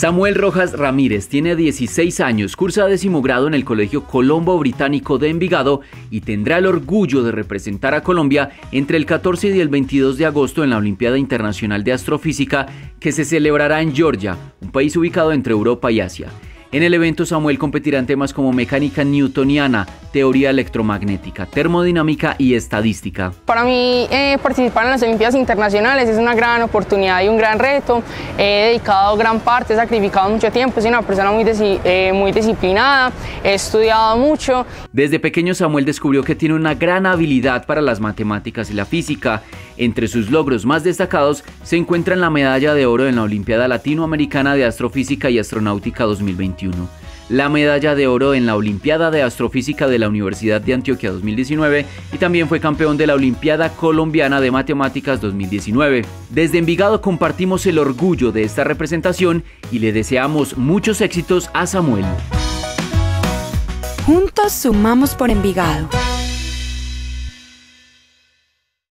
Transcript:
Samuel Rojas Ramírez tiene 16 años, cursa décimo grado en el Colegio Colombo Británico de Envigado y tendrá el orgullo de representar a Colombia entre el 14 y el 22 de agosto en la Olimpiada Internacional de Astrofísica que se celebrará en Georgia, un país ubicado entre Europa y Asia. En el evento Samuel competirá en temas como mecánica newtoniana, teoría electromagnética, termodinámica y estadística. Para mí eh, participar en las Olimpiadas Internacionales es una gran oportunidad y un gran reto. He dedicado gran parte, he sacrificado mucho tiempo, soy una persona muy, eh, muy disciplinada, he estudiado mucho. Desde pequeño Samuel descubrió que tiene una gran habilidad para las matemáticas y la física. Entre sus logros más destacados se encuentran la medalla de oro en la Olimpiada Latinoamericana de Astrofísica y Astronáutica 2021 la medalla de oro en la Olimpiada de Astrofísica de la Universidad de Antioquia 2019 y también fue campeón de la Olimpiada Colombiana de Matemáticas 2019. Desde Envigado compartimos el orgullo de esta representación y le deseamos muchos éxitos a Samuel. Juntos sumamos por Envigado.